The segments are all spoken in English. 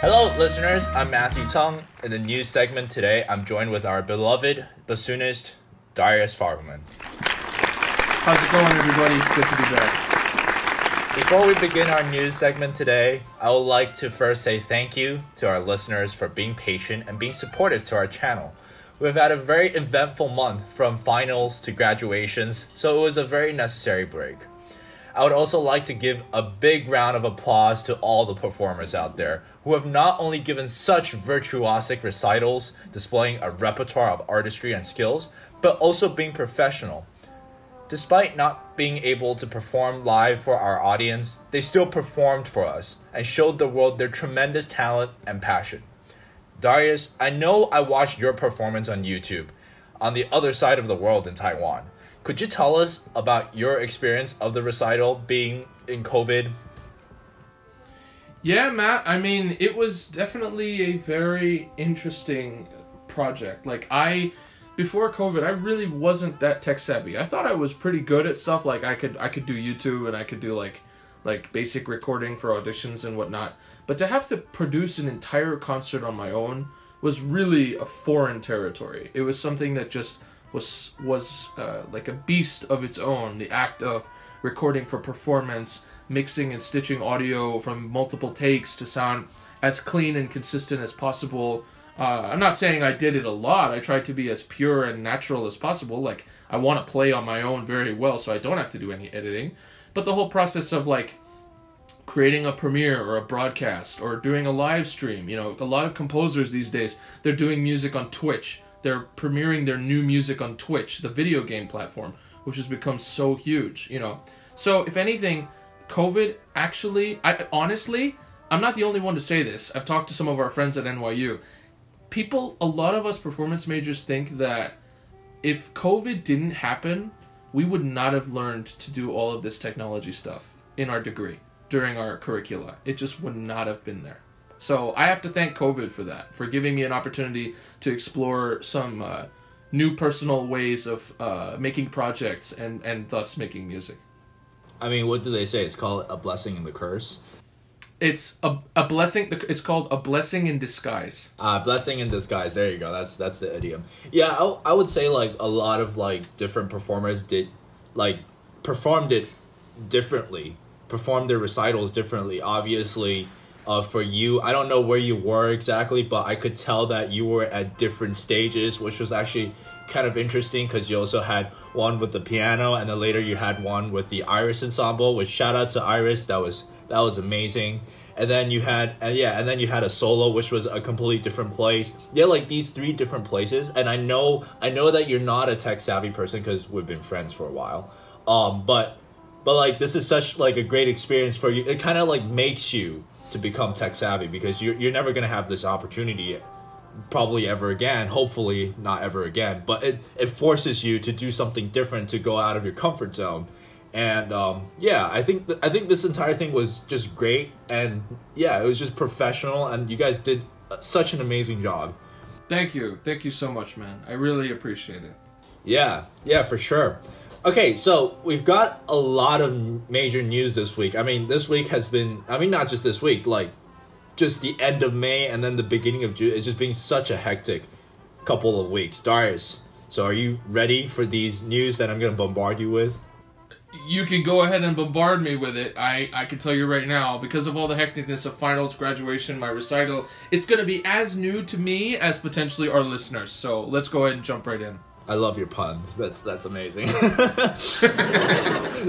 Hello, listeners. I'm Matthew Tung. In the news segment today, I'm joined with our beloved bassoonist, Darius Farberman. How's it going, everybody? Good to be back. Before we begin our news segment today, I would like to first say thank you to our listeners for being patient and being supportive to our channel. We've had a very eventful month from finals to graduations, so it was a very necessary break. I would also like to give a big round of applause to all the performers out there who have not only given such virtuosic recitals, displaying a repertoire of artistry and skills, but also being professional. Despite not being able to perform live for our audience, they still performed for us and showed the world their tremendous talent and passion. Darius, I know I watched your performance on YouTube on the other side of the world in Taiwan. Could you tell us about your experience of the recital being in COVID? Yeah, Matt. I mean, it was definitely a very interesting project. Like I before COVID, I really wasn't that tech savvy. I thought I was pretty good at stuff like I could I could do YouTube and I could do like like basic recording for auditions and whatnot. But to have to produce an entire concert on my own was really a foreign territory. It was something that just was was uh, like a beast of its own. The act of recording for performance, mixing and stitching audio from multiple takes to sound as clean and consistent as possible uh, I'm not saying I did it a lot. I tried to be as pure and natural as possible. Like I want to play on my own very well, so I don't have to do any editing. But the whole process of like creating a premiere or a broadcast or doing a live stream, you know, a lot of composers these days they're doing music on Twitch. They're premiering their new music on Twitch, the video game platform, which has become so huge. You know, so if anything, COVID actually, I honestly, I'm not the only one to say this. I've talked to some of our friends at NYU people, a lot of us performance majors think that if COVID didn't happen, we would not have learned to do all of this technology stuff in our degree during our curricula. It just would not have been there. So I have to thank COVID for that, for giving me an opportunity to explore some uh, new personal ways of uh, making projects and, and thus making music. I mean, what do they say? It's called a blessing and the curse? It's a, a blessing it's called a blessing in disguise. Uh blessing in disguise. There you go. That's that's the idiom. Yeah I, I would say like a lot of like different performers did like performed it differently performed their recitals differently. Obviously uh, for you i don't know where you were exactly but i could tell that you were at different stages which was actually kind of interesting because you also had one with the piano and then later you had one with the iris ensemble which shout out to iris that was that was amazing. And then you had, and yeah, and then you had a solo, which was a completely different place. Yeah, like these three different places. And I know, I know that you're not a tech savvy person because we've been friends for a while. Um, but, but like this is such like a great experience for you. It kind of like makes you to become tech savvy because you're you're never gonna have this opportunity probably ever again hopefully not ever again but it, it forces you to do something different to go out of your comfort zone and um, yeah, I think th- I think this entire thing was just great, and yeah, it was just professional, and you guys did such an amazing job. Thank you, thank you so much, man. I really appreciate it. Yeah, yeah, for sure. Okay, so we've got a lot of major news this week. I mean, this week has been, I mean, not just this week, like just the end of May and then the beginning of June. It's just been such a hectic couple of weeks. Darius, so are you ready for these news that I'm going to bombard you with? you can go ahead and bombard me with it. I, I can tell you right now, because of all the hecticness of finals, graduation, my recital, it's going to be as new to me as potentially our listeners. So let's go ahead and jump right in. I love your puns. That's that's amazing.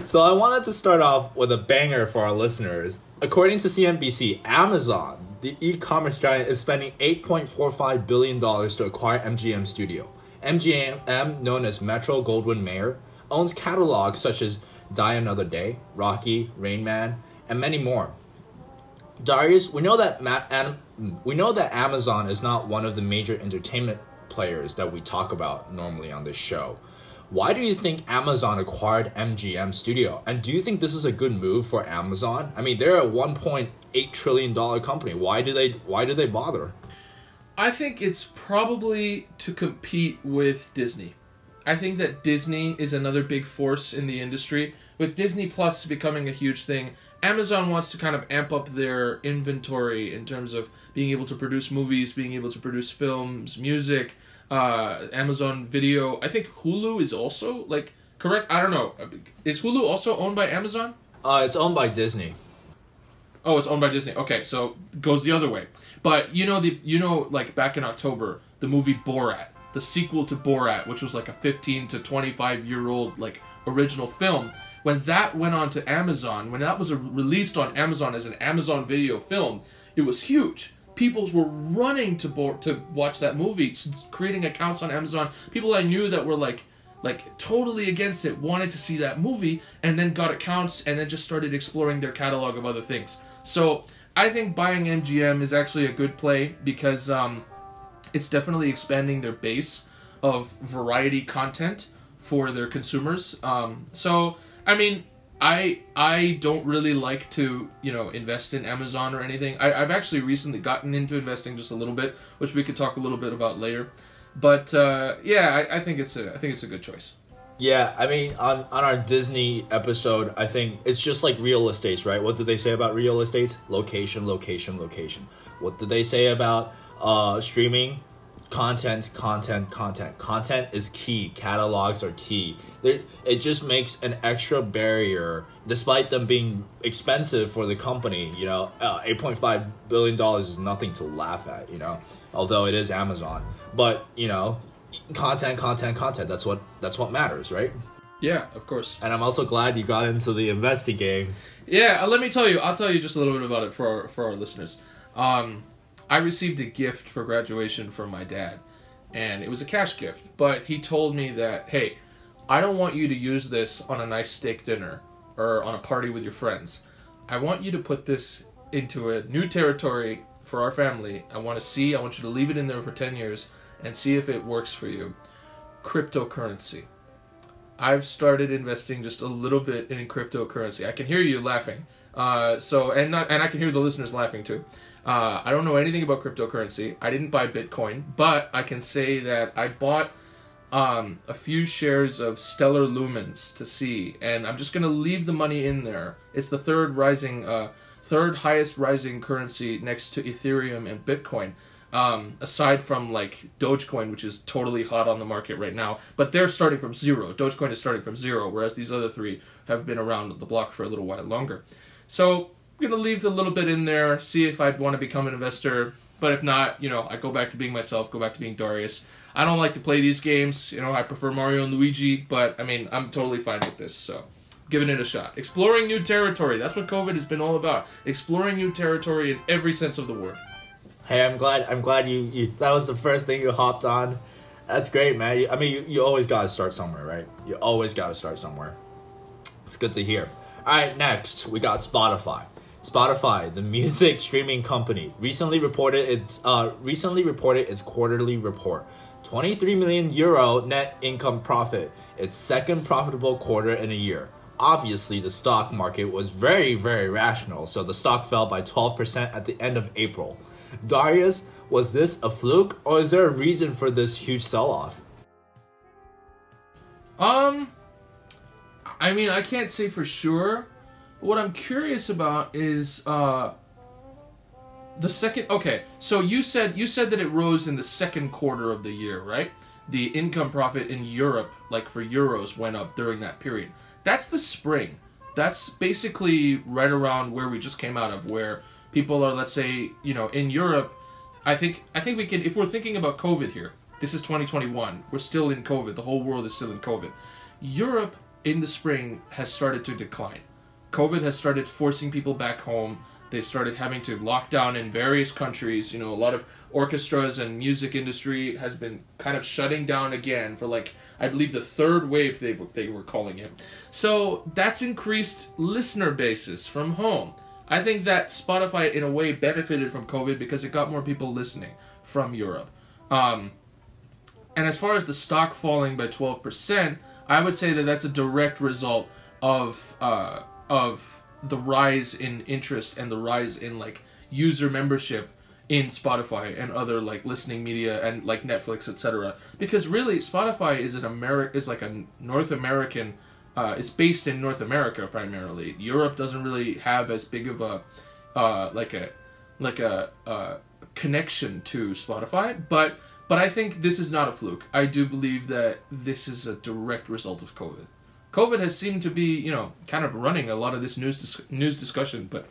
so I wanted to start off with a banger for our listeners. According to CNBC, Amazon, the e-commerce giant, is spending 8.45 billion dollars to acquire MGM Studio. MGM, known as Metro Goldwyn Mayer, owns catalogs such as Die Another Day, Rocky, Rain Man, and many more. Darius, we know that Ma- we know that Amazon is not one of the major entertainment players that we talk about normally on this show. Why do you think Amazon acquired MGM Studio? And do you think this is a good move for Amazon? I mean, they're a 1.8 trillion dollar company. Why do they why do they bother? I think it's probably to compete with Disney I think that Disney is another big force in the industry. With Disney Plus becoming a huge thing, Amazon wants to kind of amp up their inventory in terms of being able to produce movies, being able to produce films, music, uh, Amazon Video. I think Hulu is also like correct. I don't know. Is Hulu also owned by Amazon? Uh, it's owned by Disney. Oh, it's owned by Disney. Okay, so it goes the other way. But you know the you know like back in October, the movie Borat, the sequel to Borat, which was like a 15 to 25 year old like original film, when that went on to Amazon, when that was released on Amazon as an Amazon video film, it was huge. People were running to bo- to watch that movie, creating accounts on Amazon. People I knew that were like like totally against it wanted to see that movie and then got accounts and then just started exploring their catalog of other things so I think buying MGM is actually a good play because um, it's definitely expanding their base of variety content for their consumers. Um, so I mean, I I don't really like to you know invest in Amazon or anything. I, I've actually recently gotten into investing just a little bit, which we could talk a little bit about later. But uh, yeah, I, I think it's a I think it's a good choice. Yeah, I mean, on on our Disney episode, I think it's just like real estates, right? What did they say about real estates? Location, location, location. What did they say about uh, streaming? Content, content, content. Content is key. Catalogs are key. It, it just makes an extra barrier, despite them being expensive for the company. You know, uh, eight point five billion dollars is nothing to laugh at. You know, although it is Amazon, but you know, content, content, content. That's what that's what matters, right? Yeah, of course. And I'm also glad you got into the investing game. Yeah, uh, let me tell you. I'll tell you just a little bit about it for our, for our listeners. Um, I received a gift for graduation from my dad, and it was a cash gift. But he told me that, hey, I don't want you to use this on a nice steak dinner or on a party with your friends. I want you to put this into a new territory for our family. I want to see. I want you to leave it in there for ten years and see if it works for you. Cryptocurrency. I've started investing just a little bit in cryptocurrency. I can hear you laughing. Uh, so and not, and I can hear the listeners laughing too. Uh, I don't know anything about cryptocurrency. I didn't buy Bitcoin, but I can say that I bought um, a few shares of Stellar Lumens to see, and I'm just gonna leave the money in there. It's the third rising, uh, third highest rising currency next to Ethereum and Bitcoin. Um, aside from like Dogecoin, which is totally hot on the market right now, but they're starting from zero. Dogecoin is starting from zero, whereas these other three have been around the block for a little while longer. So gonna leave a little bit in there, see if I'd want to become an investor. But if not, you know, I go back to being myself, go back to being Darius. I don't like to play these games. You know, I prefer Mario and Luigi, but I mean, I'm totally fine with this. So, giving it a shot. Exploring new territory. That's what COVID has been all about. Exploring new territory in every sense of the word. Hey, I'm glad. I'm glad you. you that was the first thing you hopped on. That's great, man. I mean, you, you always gotta start somewhere, right? You always gotta start somewhere. It's good to hear. All right, next we got Spotify. Spotify, the music streaming company, recently reported its uh recently reported its quarterly report. 23 million euro net income profit, its second profitable quarter in a year. Obviously, the stock market was very, very rational, so the stock fell by 12% at the end of April. Darius, was this a fluke or is there a reason for this huge sell off? Um, I mean, I can't say for sure. What I'm curious about is uh, the second. Okay, so you said you said that it rose in the second quarter of the year, right? The income profit in Europe, like for euros, went up during that period. That's the spring. That's basically right around where we just came out of, where people are let's say you know in Europe I think I think we can if we're thinking about COVID here this is 2021 we're still in COVID the whole world is still in COVID Europe in the spring has started to decline COVID has started forcing people back home. They've started having to lock down in various countries. You know a lot of orchestras and music industry has been kind of shutting down again for like I believe the third wave they they were calling it. So that's increased listener bases from home. I think that Spotify, in a way, benefited from COVID because it got more people listening from Europe. Um, and as far as the stock falling by 12%, I would say that that's a direct result of uh, of the rise in interest and the rise in like user membership in Spotify and other like listening media and like Netflix, etc. Because really, Spotify is an Ameri- is like a North American. Uh, it's based in North America primarily. Europe doesn't really have as big of a uh, like a like a uh, connection to Spotify, but but I think this is not a fluke. I do believe that this is a direct result of COVID. COVID has seemed to be, you know, kind of running a lot of this news dis- news discussion, but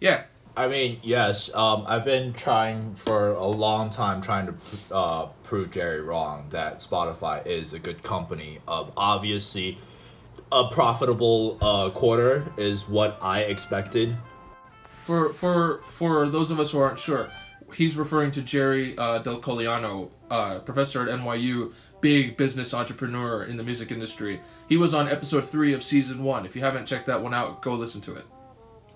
yeah, I mean, yes. Um, I've been trying for a long time trying to uh, prove Jerry wrong that Spotify is a good company. Um, obviously, a profitable uh, quarter is what I expected. for for for those of us who aren't sure, he's referring to Jerry uh, Del Colliano, uh, professor at NYU, big business entrepreneur in the music industry. He was on episode three of season one. If you haven't checked that one out, go listen to it.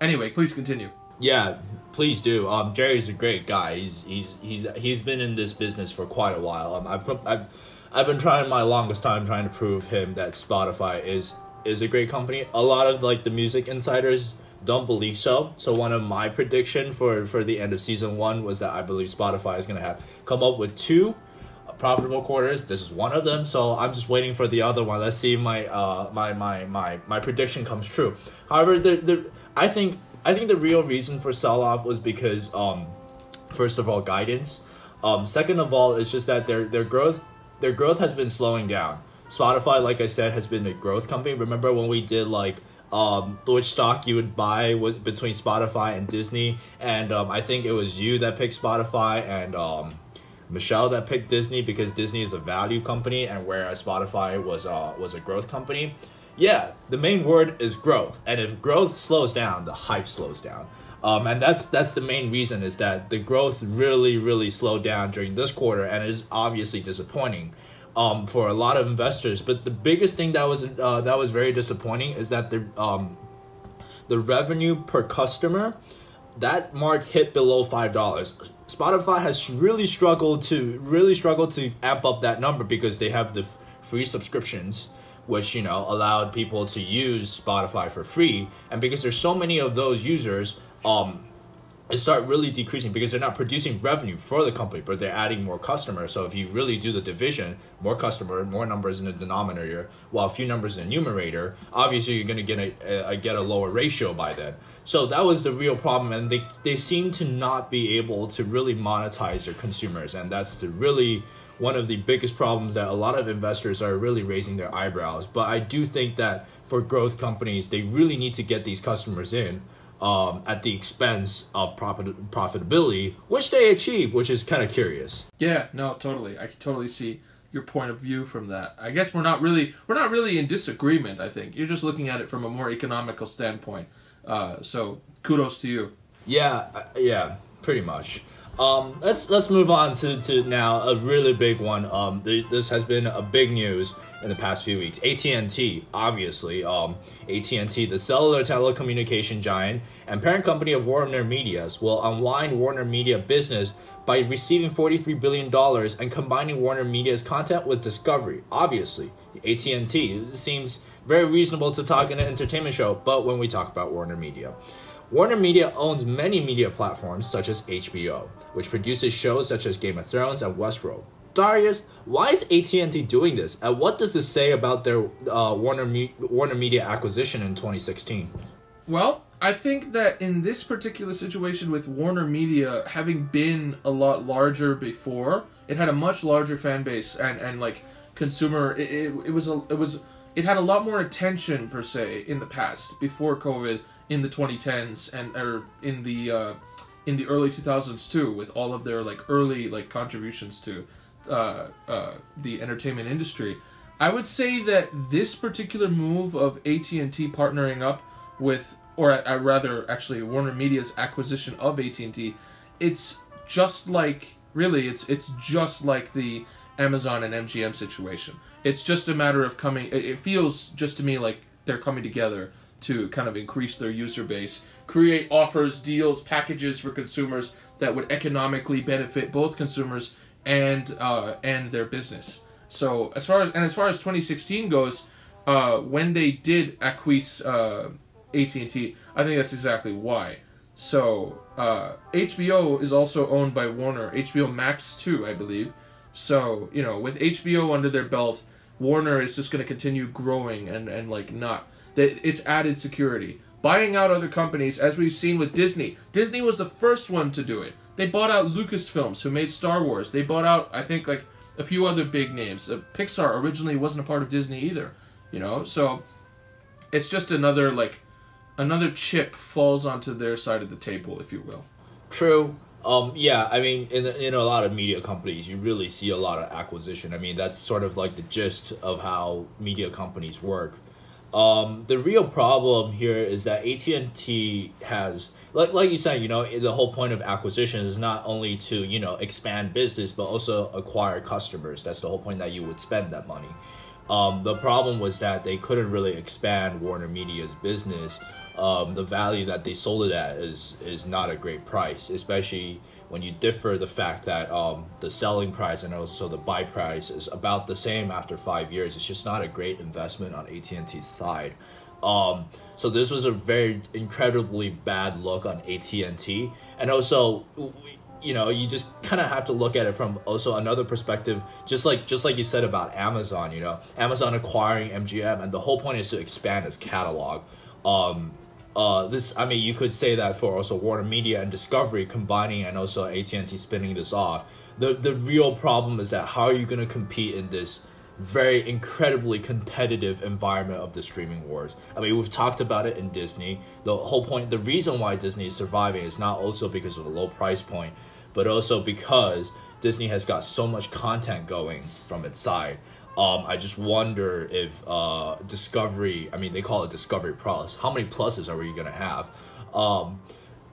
Anyway, please continue. Yeah, please do. Um, Jerry's a great guy. He's he's he's he's been in this business for quite a while. Um, I've I've I've been trying my longest time trying to prove him that Spotify is is a great company. A lot of like the music insiders don't believe so. So one of my prediction for for the end of season one was that I believe Spotify is gonna have come up with two profitable quarters. This is one of them. So I'm just waiting for the other one. Let's see my uh my my my my prediction comes true. However, the the I think I think the real reason for sell off was because um first of all guidance. Um second of all it's just that their their growth their growth has been slowing down. Spotify, like I said, has been a growth company. Remember when we did like um which stock you would buy with between Spotify and Disney and um I think it was you that picked Spotify and um Michelle that picked Disney because Disney is a value company and whereas Spotify was uh was a growth company. Yeah, the main word is growth. And if growth slows down, the hype slows down. Um, and that's that's the main reason is that the growth really really slowed down during this quarter and is obviously disappointing um, for a lot of investors. But the biggest thing that was uh, that was very disappointing is that the um, the revenue per customer that mark hit below five dollars. Spotify has really struggled to really struggled to amp up that number because they have the f- free subscriptions, which you know allowed people to use Spotify for free, and because there's so many of those users, um, start really decreasing because they're not producing revenue for the company, but they're adding more customers. So if you really do the division, more customer, more numbers in the denominator, while a few numbers in the numerator, obviously you're gonna get a, a get a lower ratio by then. So that was the real problem, and they they seem to not be able to really monetize their consumers, and that's the really one of the biggest problems that a lot of investors are really raising their eyebrows. But I do think that for growth companies, they really need to get these customers in um, at the expense of profit profitability, which they achieve, which is kind of curious. Yeah, no, totally. I can totally see your point of view from that. I guess we're not really we're not really in disagreement. I think you're just looking at it from a more economical standpoint. Uh, so kudos to you. Yeah, uh, yeah, pretty much. Um, let's let's move on to, to now a really big one. Um, th- this has been a big news in the past few weeks. AT and T, obviously, um, AT and T, the cellular telecommunication giant and parent company of Warner Media's, will unwind Warner Media business by receiving forty three billion dollars and combining Warner Media's content with Discovery. Obviously, AT and T seems very reasonable to talk in an entertainment show, but when we talk about Warner Media. Warner Media owns many media platforms such as HBO, which produces shows such as Game of Thrones and Westworld. Darius, why is AT&T doing this, and what does this say about their uh, Warner Me- Warner Media acquisition in 2016? Well, I think that in this particular situation with Warner Media having been a lot larger before, it had a much larger fan base and, and like consumer. It, it, it was a it was it had a lot more attention per se in the past before COVID in the 2010s and or in the uh, in the early 2000s too with all of their like early like contributions to uh, uh, the entertainment industry. I would say that this particular move of AT and T partnering up with, or I, I rather actually Warner Media's acquisition of AT and T, it's just like really, it's it's just like the Amazon and MGM situation. It's just a matter of coming. It feels just to me like they're coming together to kind of increase their user base, create offers, deals, packages for consumers that would economically benefit both consumers and uh, and their business. So as far as and as far as 2016 goes, uh, when they did acquire uh, AT&T, I think that's exactly why. So uh, HBO is also owned by Warner. HBO Max too, I believe. So you know, with HBO under their belt, Warner is just going to continue growing and and like not that it's added security. Buying out other companies, as we've seen with Disney. Disney was the first one to do it. They bought out Lucasfilms, who made Star Wars. They bought out, I think, like a few other big names. Uh, Pixar originally wasn't a part of Disney either, you know. So it's just another like another chip falls onto their side of the table, if you will. True. Um, yeah, I mean, in in a lot of media companies, you really see a lot of acquisition. I mean, that's sort of like the gist of how media companies work. Um, the real problem here is that AT and T has, like like you said, you know, the whole point of acquisition is not only to you know expand business, but also acquire customers. That's the whole point that you would spend that money. Um, the problem was that they couldn't really expand Warner Media's business. Um, the value that they sold it at is is not a great price, especially when you differ the fact that um, the selling price and also the buy price is about the same after five years. It's just not a great investment on AT and T's side. Um, so this was a very incredibly bad look on AT and T, and also. You know, you just kind of have to look at it from also another perspective. Just like just like you said about Amazon, you know, Amazon acquiring MGM, and the whole point is to expand its catalog. Um, uh, this I mean you could say that for also Warner Media and Discovery combining and also AT and T spinning this off. The the real problem is that how are you going to compete in this very incredibly competitive environment of the streaming wars. I mean, we've talked about it in Disney. The whole point, the reason why Disney is surviving is not also because of a low price point, but also because Disney has got so much content going from its side. Um, I just wonder if uh, Discovery, I mean, they call it Discovery Plus. How many pluses are we going to have? Um,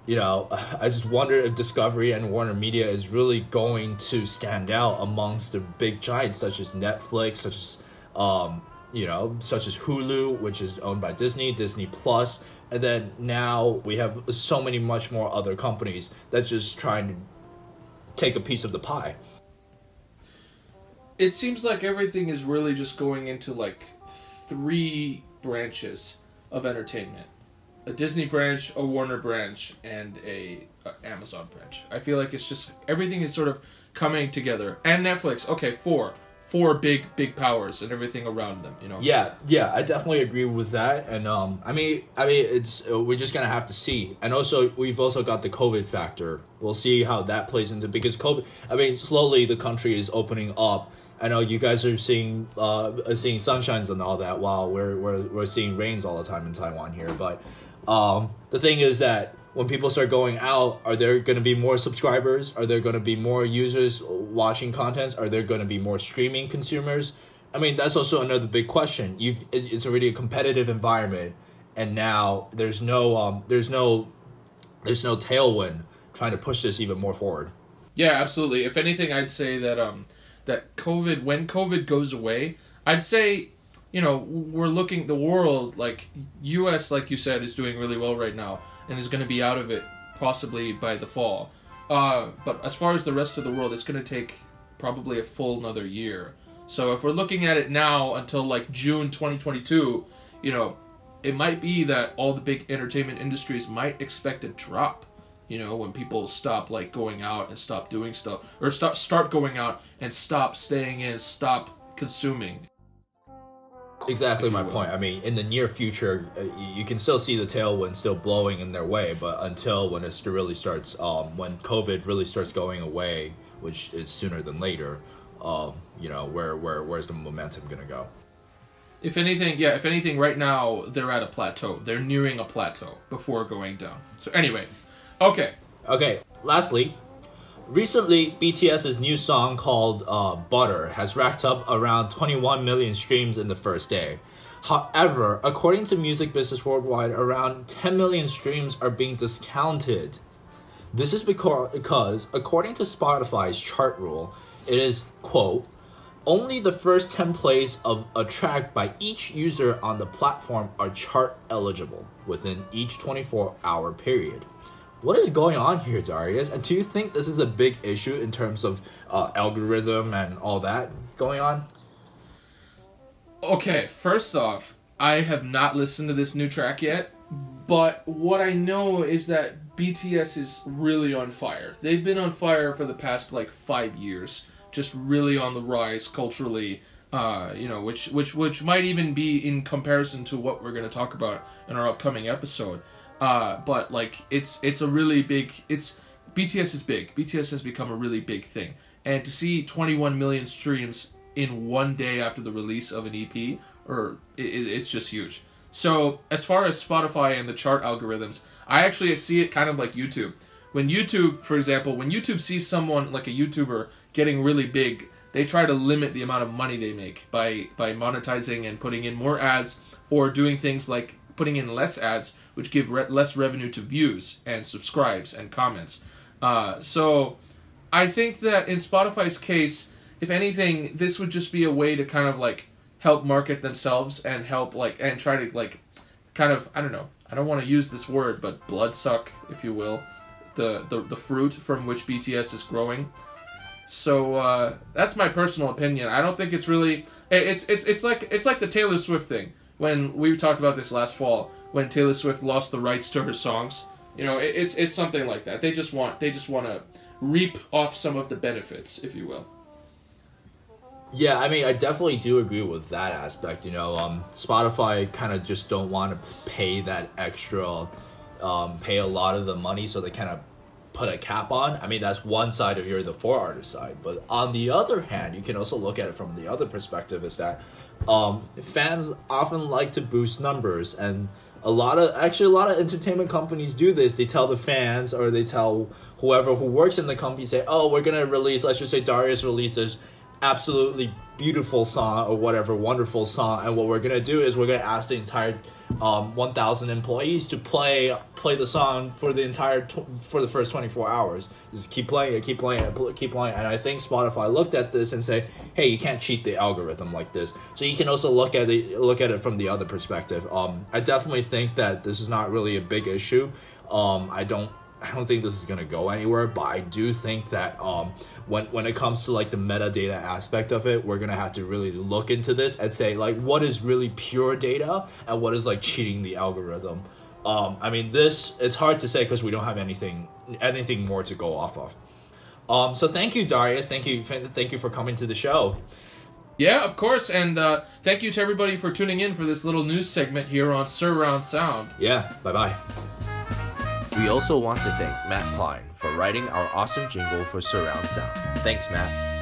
you know, I just wonder if Discovery and Warner Media is really going to stand out amongst the big giants such as Netflix, such as, um, you know, such as Hulu, which is owned by Disney, Disney Plus, and then now we have so many much more other companies that just trying to take a piece of the pie it seems like everything is really just going into like three branches of entertainment. A disney branch a warner branch and a, a, amazon branch. I feel like it's just everything is sort of coming together. And netflix. Okay four. Four big big powers and everything around them you know? Yeah yeah i definitely agree with that. And um i mean i mean it's we're just gonna have to see. And also we've also got the covid factor. We'll see how that plays into because covid i mean slowly the country is opening up I know you guys are seeing uh seeing sunshines and all that while we're we're we're seeing rains all the time in Taiwan here. But um the thing is that when people start going out, are there going to be more subscribers? Are there going to be more users watching contents? Are there going to be more streaming consumers? I mean, that's also another big question. You've it's already a competitive environment, and now there's no um there's no there's no tailwind trying to push this even more forward. Yeah, absolutely. If anything, I'd say that um that COVID, when COVID goes away, I'd say, you know, we're looking, the world, like, US, like you said, is doing really well right now and is going to be out of it possibly by the fall. Uh, but as far as the rest of the world, it's going to take probably a full another year. So if we're looking at it now until like June 2022, you know, it might be that all the big entertainment industries might expect a drop you know when people stop like going out and stop doing stuff or stop start going out and stop staying in stop consuming. Exactly my point. I mean in the near future uh, you can still see the tailwind still blowing in their way but until when it really starts um, when covid really starts going away which is sooner than later um, you know where where where's the momentum gonna go? If anything yeah if anything right now they're at a plateau. They're nearing a plateau before going down. So anyway Okay. Okay. Lastly, recently BTS's new song called uh, "Butter" has racked up around 21 million streams in the first day. However, according to Music Business Worldwide, around 10 million streams are being discounted. This is because, according to Spotify's chart rule, it is, quote, only the first 10 plays of a track by each user on the platform are chart eligible within each 24 hour period. What is going on here, Darius? And do you think this is a big issue in terms of uh, algorithm and all that going on? Okay, first off, I have not listened to this new track yet, but what I know is that BTS is really on fire. They've been on fire for the past like five years, just really on the rise culturally. Uh, you know, which which which might even be in comparison to what we're going to talk about in our upcoming episode. Uh, but like it's it's a really big it's BTS is big. BTS has become a really big thing, and to see 21 million streams in one day after the release of an EP, or it, it's just huge. So as far as Spotify and the chart algorithms, I actually see it kind of like YouTube. When YouTube, for example, when YouTube sees someone like a YouTuber getting really big, they try to limit the amount of money they make by by monetizing and putting in more ads or doing things like putting in less ads, which give re- less revenue to views and subscribes and comments. Uh, so I think that in Spotify's case, if anything, this would just be a way to kind of like help market themselves and help like and try to like kind of I don't know I don't want to use this word but blood suck if you will the the, the fruit from which BTS is growing. So uh, that's my personal opinion. I don't think it's really it's it's it's like it's like the Taylor Swift thing when we talked about this last fall when Taylor Swift lost the rights to her songs. You know, it, it's it's something like that. They just want they just want to reap off some of the benefits, if you will. Yeah, I mean, I definitely do agree with that aspect. You know, um, Spotify kind of just don't want to pay that extra, um, pay a lot of the money, so they kind of put a cap on. I mean, that's one side of your the four artist side. But on the other hand, you can also look at it from the other perspective is that um, fans often like to boost numbers and a lot of actually a lot of entertainment companies do this. They tell the fans or they tell whoever who works in the company say oh we're gonna release let's just say darius releases absolutely beautiful song or whatever wonderful song and what we're gonna do is we're gonna ask the entire um, 1000 employees to play play the song for the entire tw- for the first 24 hours. Just keep playing it keep playing it keep playing it. and i think spotify looked at this and say hey you can't cheat the algorithm like this. So you can also look at it look at it from the other perspective. Um, i definitely think that this is not really a big issue. Um, i don't I don't think this is gonna go anywhere, but I do think that um, when when it comes to like the metadata aspect of it, we're gonna have to really look into this and say like what is really pure data and what is like cheating the algorithm. Um, I mean, this it's hard to say because we don't have anything anything more to go off of. Um, so thank you, Darius. Thank you, thank you for coming to the show. Yeah, of course, and uh, thank you to everybody for tuning in for this little news segment here on Surround Sound. Yeah, bye bye. We also want to thank Matt Klein for writing our awesome jingle for Surround Sound. Thanks, Matt.